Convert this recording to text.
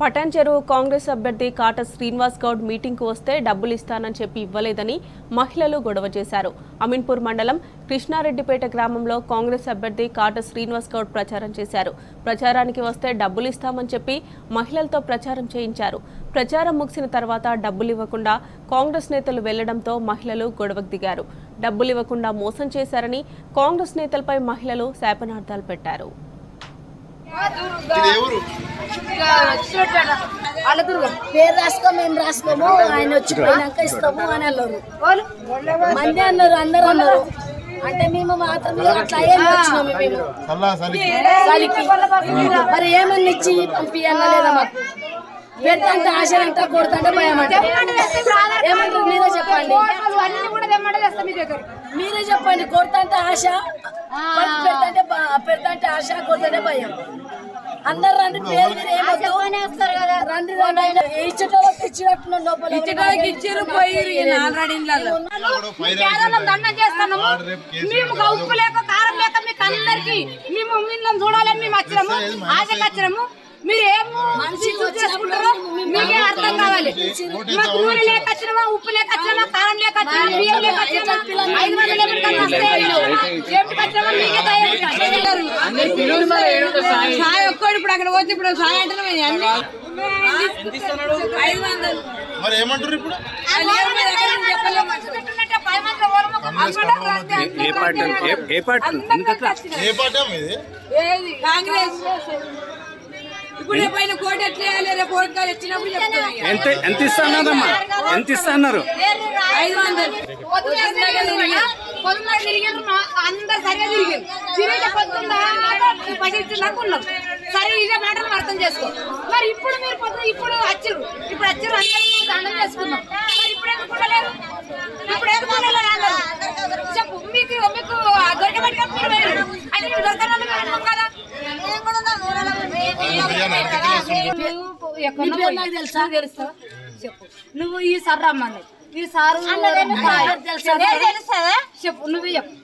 పటాన్ చెరువు కాంగ్రెస్ అభ్యర్థి కాట శ్రీనివాస్ గౌడ్ మీటింగ్కు వస్తే డబ్బులు ఇస్తానని చెప్పి ఇవ్వలేదని మహిళలు గొడవ చేశారు. అమీన్పూర్ మండలం కృష్ణారెడ్డిపేట గ్రామంలో కాంగ్రెస్ అభ్యర్థి కాట శ్రీనివాస్ గౌడ్ ప్రచారం చేశారు. ప్రచారానికి వస్తే డబ్బులు ఇస్తామని చెప్పి మహిళలతో ప్రచారం చేయించారు. ప్రచారం ముగిసిన తర్వాత డబ్బులు ఇవ్వకుండా కాంగ్రెస్ నేతలు వెళ్ళడంతో మహిళలు గొడవకు దిగారు. డబ్బులు ఇవ్వకుండా మోసం చేశారని కాంగ్రెస్ నేతలపై మహిళలు శాపనార్థాలు పెట్టారు. పేరు రాసుకో మేము రాసుకోము. ఆయన వచ్చి పోయినాక ఇస్తాము అని అన్నారు. మంది అన్నారు అందరు అన్నారు. అంటే మేము మాత్రం అట్లా ఏం వచ్చినాము మేము. చలికి మరి ఏమన్నా ఇచ్చి పంపించలేదా మాకు? పెడతంటే ఆశ అంట కొడుతుంటే భయం అంట. ఏమంటారు? మీరే చెప్పండి. మీరే చెప్పండి. కొడుతుంటే ఆశ పెడతంటే పెడతంటే ఆశ కొడుతుంటే భయం. అందరు రండి రండి ఇచ్చేటోళ్ళకి ఇచ్చినట్టున్నాడు లోపల? ఇచ్చడానికి ఇచ్చారు పోయి ఆల్రెడీ ఇళ్ళల్లో కేరళం దండం చేస్తున్నాము. మేము ఉప్పు లేక కారం లేక మీకు అందరికి మేము మిమ్మల్ని చూడాలని మేము వచ్చినాము. ఆశకు వచ్చినాము. మీరు ఏం చేసుకుంటారో మీకే అర్థం కావాలి. నూనె లేక వచ్చినామా? ఉప్పు లేక వచ్చినామా? కారం లేక వచ్చినామా? బియ్యం లేక వచ్చినామా? ఐదు వందల ఏమిటికి వచ్చినామా? మీకే దయ సాయి ఒక్కడు ఇప్పుడు అక్కడ పోతే ఇప్పుడు సాయి మరి ఏమంటారు ఇప్పుడు? ఏం పార్టీ ఏ- ఏ పార్టీ? ఏ పార్టీ అమ్మ ఇది? ఏది? కాంగ్రెస్. ఇప్పుడు ఆయన కోటి ఎట్లా వేయాలి రేపు చెప్తాను ఇక. ఎంత ఎంత ఎంత ఇస్తాన్నారు ఐదు వందలు. పొద్దున్న తిరిగారు అందరు సరిగా తిరిగారు. తిరిగి పొద్దున్న పసిరిచ్చినాక ఉన్నాం. సరే ఇదే మాటలు అర్థం చేసుకో. మరి ఇప్పుడు మీరు పొద్దున ఇప్పుడు వచ్చారు. ఇప్పుడు వచ్చారు అందరూ దండం చేసుకున్నాం. మరి ఇప్పుడు ఎందుకు ఉండలేరు? ఇప్పుడు ఎందుకు ఉండలేరు అందరూ? చెప్పు మీకు మీకు దొరకబెట్టుగా మీరు వెళ్ళారు అయితే మీరు కదా. నువ్వు తెలుసా? చెప్పు. ఈ సార్ రమ్మని ఈ సారు తెలుసా? చెప్పు నువ్వు చెప్పు